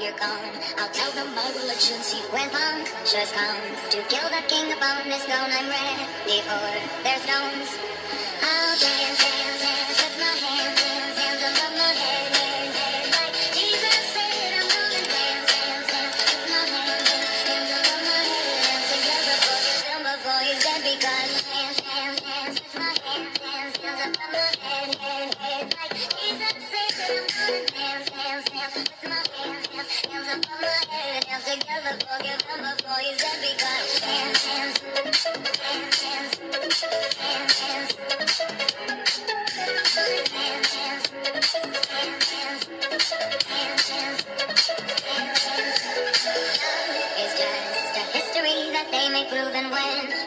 you're gone. I'll tell them my religion. See when punctures come to kill the king upon his throne, I'm ready for their stones. I'll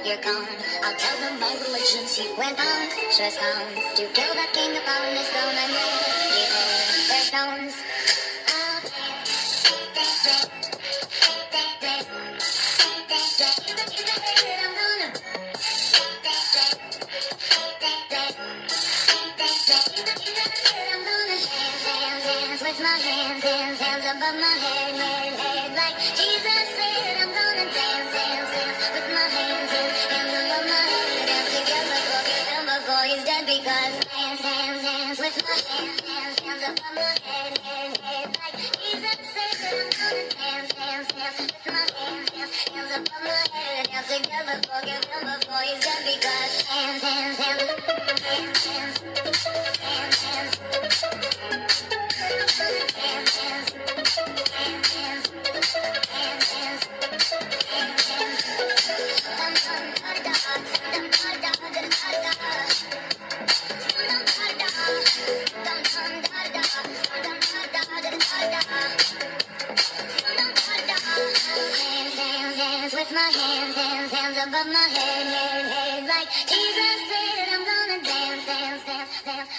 you're gone, I'll tell them my religion. See, when punctures come to kill the king upon his throne, I'm ready for their stones. My hands, hands, hands above my head, head, head. He's because dance, dance, dance with my hands, hands, hands above my head, head, head. Like Jesus said, I'm gonna dance, dance, dance with my hands, hands, hands above my head. Dance together, before he's because dance, dance, dance, dance, dance, my hands, hands, hands above my head, head, head, like Jesus said, I'm gonna dance, dance, dance, dance.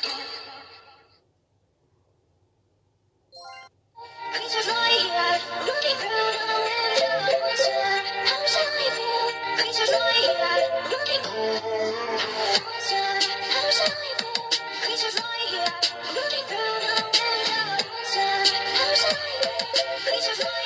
Creatures lie here, looking through the window. Whisper, how shall I feel? Creatures lie here, looking Whisper, how shall I feel? Creatures lie here, looking through the window. Whisper, how shall I feel? Creatures lie